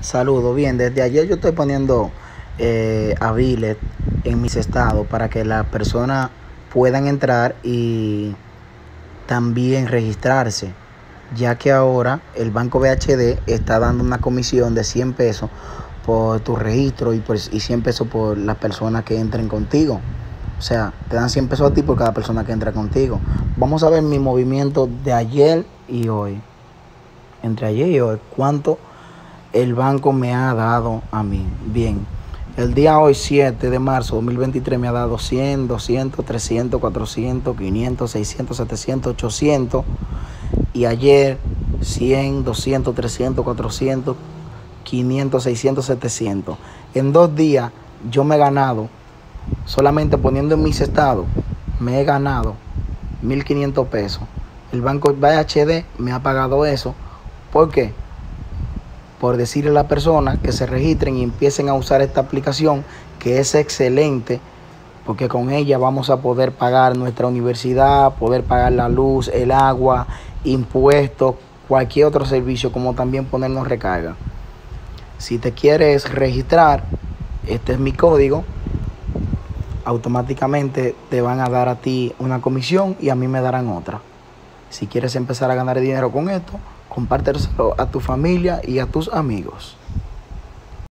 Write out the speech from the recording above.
Saludos, bien, desde ayer yo estoy poniendo eh, a Billet en mis estados para que las personas puedan entrar y también registrarse, ya que ahora el Banco BHD está dando una comisión de 100 pesos por tu registro y, por, y 100 pesos por las personas que entren contigo. O sea, te dan 100 pesos a ti por cada persona que entra contigo. Vamos a ver mi movimiento de ayer y hoy. Entre ayer y hoy, ¿cuánto? El banco me ha dado a mí. Bien, el día hoy 7 de marzo 2023 me ha dado 100, 200, 300, 400, 500, 600, 700, 800 y ayer 100, 200, 300, 400, 500, 600, 700. En dos días yo me he ganado, solamente poniendo en mis estados, me he ganado 1.500 pesos. El banco BHD me ha pagado eso. ¿Por qué? Por decirle a la persona que se registren y empiecen a usar esta aplicación que es excelente porque con ella vamos a poder pagar nuestra universidad, poder pagar la luz, el agua, impuestos, cualquier otro servicio, como también ponernos recarga. Si te quieres registrar, este es mi código, automáticamente te van a dar a ti una comisión y a mí me darán otra. Si quieres empezar a ganar dinero con esto, compártelo a tu familia y a tus amigos.